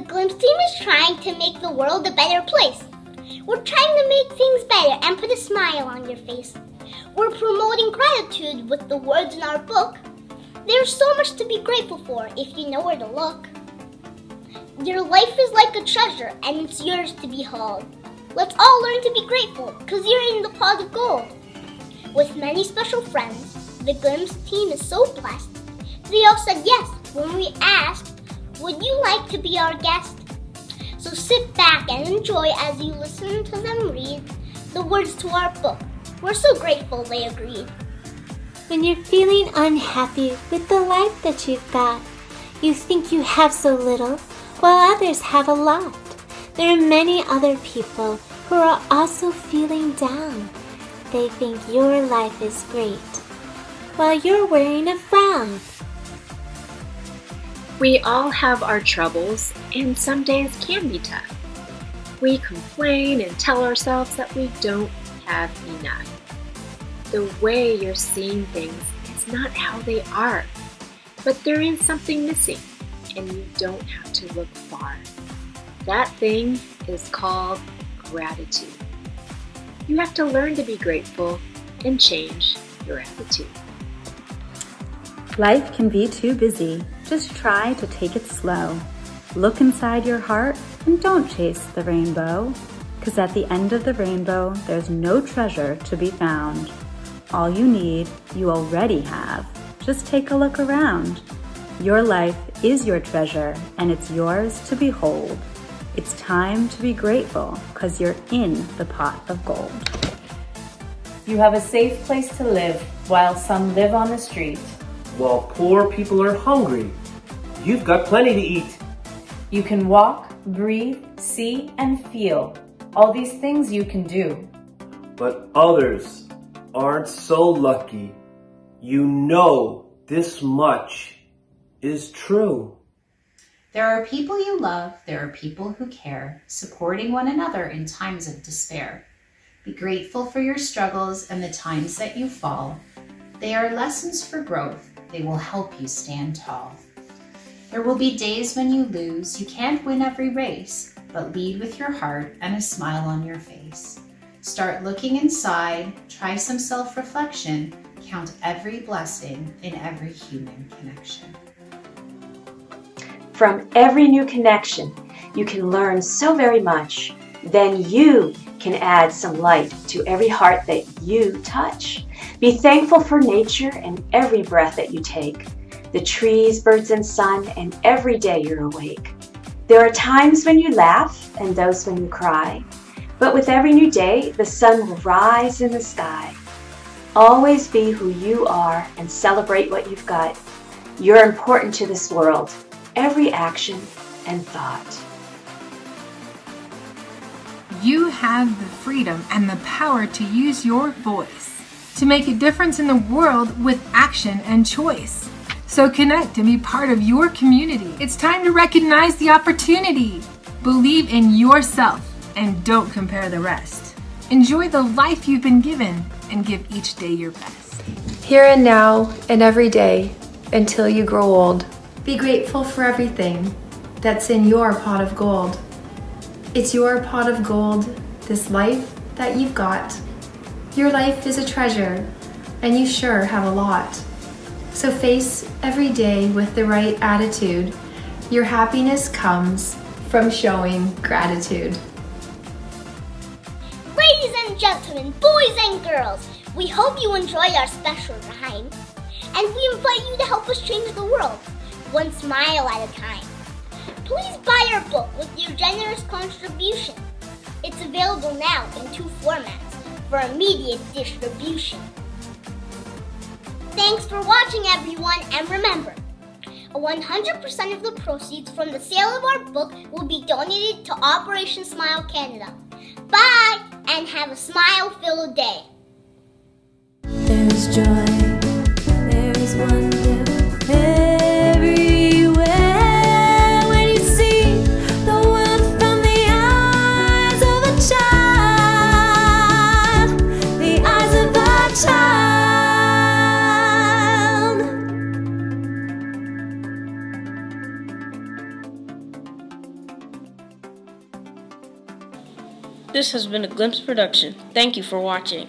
The Glimpse team is trying to make the world a better place. We're trying to make things better and put a smile on your face. We're promoting gratitude with the words in our book. There's so much to be grateful for if you know where to look. Your life is like a treasure and it's yours to behold. Let's all learn to be grateful because you're in the pot of gold. With many special friends, the Glimpse team is so blessed. They all said yes when we asked, Would you like to be our guest? So sit back and enjoy as you listen to them read the words to our book. We're so grateful they agreed. When you're feeling unhappy with the life that you've got, you think you have so little while others have a lot. There are many other people who are also feeling down. They think your life is great while you're wearing a frown. We all have our troubles, and some days can be tough. We complain and tell ourselves that we don't have enough. The way you're seeing things is not how they are, but there is something missing, and you don't have to look far. That thing is called gratitude. You have to learn to be grateful and change your attitude. Life can be too busy. Just try to take it slow. Look inside your heart and don't chase the rainbow. Cause at the end of the rainbow, there's no treasure to be found. All you need, you already have. Just take a look around. Your life is your treasure and it's yours to behold. It's time to be grateful cause you're in the pot of gold. You have a safe place to live while some live on the street. While poor people are hungry, you've got plenty to eat. You can walk, breathe, see, and feel. All these things you can do. But others aren't so lucky. You know this much is true. There are people you love, there are people who care, supporting one another in times of despair. Be grateful for your struggles and the times that you fall. They are lessons for growth. They will help you stand tall. There will be days when you lose. You can't win every race, but lead with your heart and a smile on your face. Start looking inside, try some self-reflection, count every blessing in every human connection. From every new connection, you can learn so very much. Then you can add some light to every heart that you touch. Be thankful for nature and every breath that you take, the trees, birds, and sun, and every day you're awake. There are times when you laugh and those when you cry, but with every new day, the sun will rise in the sky. Always be who you are and celebrate what you've got. You're important to this world, every action and thought. You have the freedom and the power to use your voice to make a difference in the world with action and choice. So connect and be part of your community. It's time to recognize the opportunity. Believe in yourself and don't compare the rest. Enjoy the life you've been given and give each day your best. Here and now and every day until you grow old. Be grateful for everything that's in your pot of gold. It's your pot of gold, this life that you've got. Your life is a treasure, and you sure have a lot. So face every day with the right attitude. Your happiness comes from showing gratitude. Ladies and gentlemen, boys and girls, we hope you enjoy our special rhyme. And we invite you to help us change the world, one smile at a time. Please buy our book with your generous contribution. It's available now in two formats for immediate distribution. Thanks for watching everyone and remember, 100% of the proceeds from the sale of our book will be donated to Operation Smile Canada. Bye and have a smile-filled day. There's joy, This has been a Glimpse production. Thank you for watching.